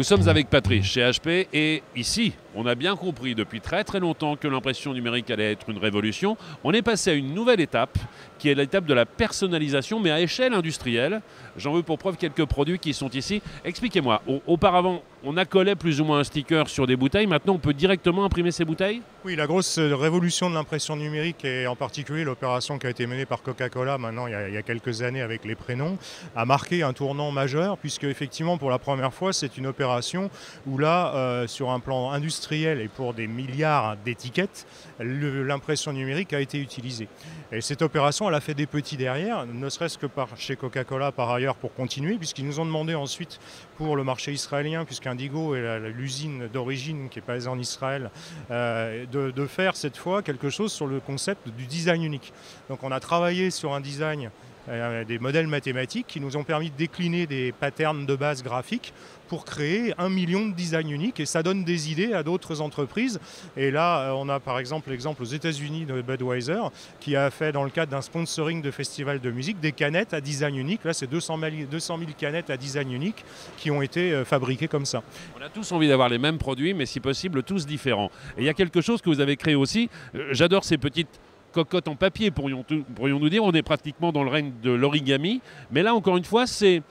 Nous sommes avec Patrice chez HP et ici, on a bien compris depuis très très longtemps que l'impression numérique allait être une révolution. On est passé à une nouvelle étape qui est l'étape de la personnalisation mais à échelle industrielle. J'en veux pour preuve quelques produits qui sont ici. Expliquez-moi, auparavant on accolait plus ou moins un sticker sur des bouteilles, maintenant on peut directement imprimer ces bouteilles Oui, la grosse révolution de l'impression numérique et en particulier l'opération qui a été menée par Coca-Cola maintenant il y, a, a, quelques années avec les prénoms a marqué un tournant majeur puisque effectivement pour la première fois c'est une opération où là euh, sur un plan industriel et pour des milliards d'étiquettes l'impression numérique a été utilisée. Et cette opération elle a fait des petits derrière, ne serait-ce que chez Coca-Cola par ailleurs pour continuer puisqu'ils nous ont demandé ensuite pour le marché israélien puisqu'Indigo est l'usine d'origine qui est basée en Israël euh, de, faire cette fois quelque chose sur le concept du design unique. Donc on a travaillé sur un design des modèles mathématiques qui nous ont permis de décliner des patterns de base graphiques pour créer un million de designs uniques et ça donne des idées à d'autres entreprises. Et là, on a par exemple l'exemple aux États-Unis de Budweiser qui a fait dans le cadre d'un sponsoring de festival de musique des canettes à design unique. Là, c'est 200 000, 200 000 canettes à design unique qui ont été fabriquées comme ça. On a tous envie d'avoir les mêmes produits, mais si possible tous différents. Et il y a quelque chose que vous avez créé aussi. J'adore ces petites cocotte en papier, pourrions-nous pourrions dire. On est pratiquement dans le règne de l'origami. Mais là, encore une fois, c'est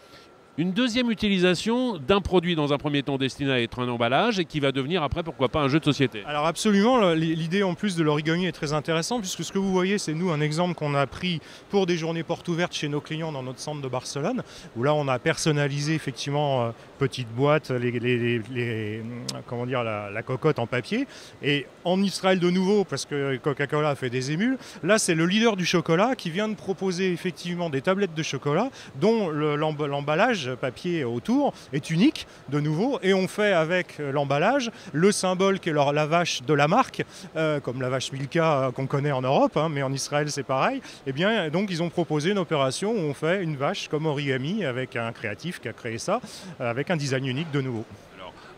une deuxième utilisation d'un produit dans un premier temps destiné à être un emballage et qui va devenir après pourquoi pas un jeu de société. Alors absolument, l'idée en plus de l'origami est très intéressante puisque ce que vous voyez c'est nous un exemple qu'on a pris pour des journées portes ouvertes chez nos clients dans notre centre de Barcelone où là on a personnalisé effectivement euh, petite boîte, les, comment dire, la, cocotte en papier. Et en Israël de nouveau parce que Coca-Cola fait des émules, là c'est le leader du chocolat qui vient de proposer effectivement des tablettes de chocolat dont l'emballage papier autour est unique de nouveau. Et on fait avec l'emballage le symbole qui est leur, la vache de la marque euh, comme la vache Milka qu'on connaît en Europe hein, mais en Israël c'est pareil. Et eh bien donc ils ont proposé une opération où on fait une vache comme origami avec un créatif qui a créé ça avec un design unique de nouveau.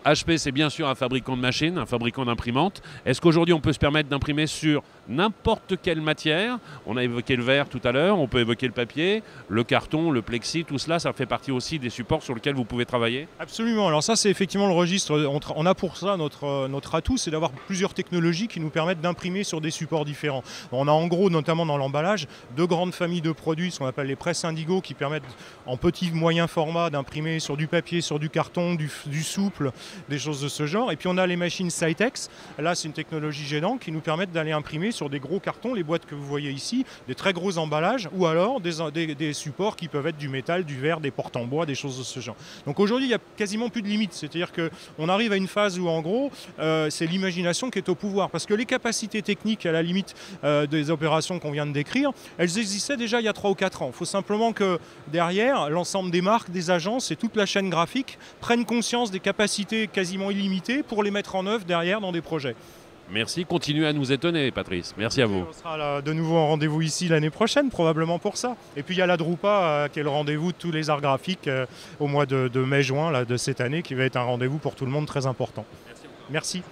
HP, c'est bien sûr un fabricant de machines, un fabricant d'imprimantes. Est-ce qu'aujourd'hui, on peut se permettre d'imprimer sur n'importe quelle matière? On a évoqué le verre tout à l'heure, on peut évoquer le papier, le carton, le plexi, tout cela, ça fait partie aussi des supports sur lesquels vous pouvez travailler? Absolument. Alors ça, c'est effectivement le registre. On a pour ça notre, notre atout, c'est d'avoir plusieurs technologies qui nous permettent d'imprimer sur des supports différents. On a en gros, notamment dans l'emballage, deux grandes familles de produits, ce qu'on appelle les presses Indigo, qui permettent en petit, moyen format d'imprimer sur du papier, sur du carton, du souple, des choses de ce genre. Et puis on a les machines Cytex. Là, c'est une technologie gênante qui nous permettent d'aller imprimer sur des gros cartons, les boîtes que vous voyez ici, des très gros emballages, ou alors des, des, des supports qui peuvent être du métal, du verre, des portes en bois, des choses de ce genre. Donc aujourd'hui, il n'y a quasiment plus de limites. C'est-à-dire qu'on arrive à une phase où, en gros, euh, c'est l'imagination qui est au pouvoir. Parce que les capacités techniques, à la limite euh, des opérations qu'on vient de décrire, elles existaient déjà il y a 3 ou 4 ans. Il faut simplement que derrière, l'ensemble des marques, des agences et toute la chaîne graphique prennent conscience des capacités quasiment illimitées pour les mettre en œuvre derrière dans des projets. Merci, continuez à nous étonner Patrice. Merci à vous. On sera là, de nouveau en rendez-vous ici l'année prochaine, probablement pour ça. Et puis il y a la Drupa, euh, qui est le rendez-vous de tous les arts graphiques euh, au mois de, de mai-juin de cette année, qui va être un rendez-vous pour tout le monde très important. Merci. Merci.